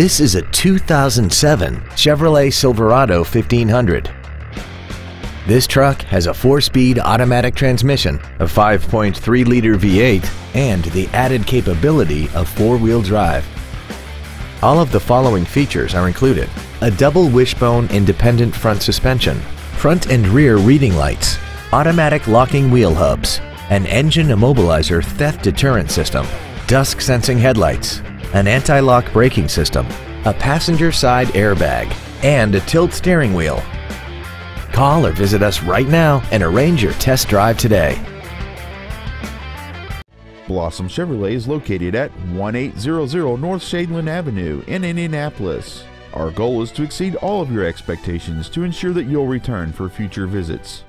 This is a 2007 Chevrolet Silverado 1500. This truck has a four-speed automatic transmission, a 5.3-liter V8, and the added capability of four-wheel drive. All of the following features are included. A double wishbone independent front suspension, front and rear reading lights, automatic locking wheel hubs, an engine immobilizer theft deterrent system, dusk sensing headlights, an anti-lock braking system, a passenger side airbag, and a tilt steering wheel. Call or visit us right now and arrange your test drive today. Blossom Chevrolet is located at 1800 North Shadeland Avenue in Indianapolis. Our goal is to exceed all of your expectations to ensure that you'll return for future visits.